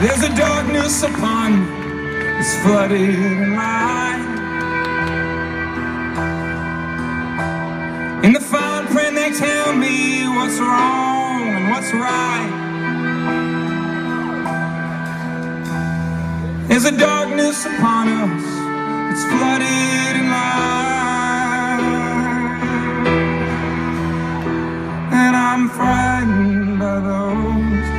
There's a darkness upon is flooded in light. In the fine print, they tell me what's wrong and what's right. There's a darkness upon us, it's flooded in light. And I'm frightened by those.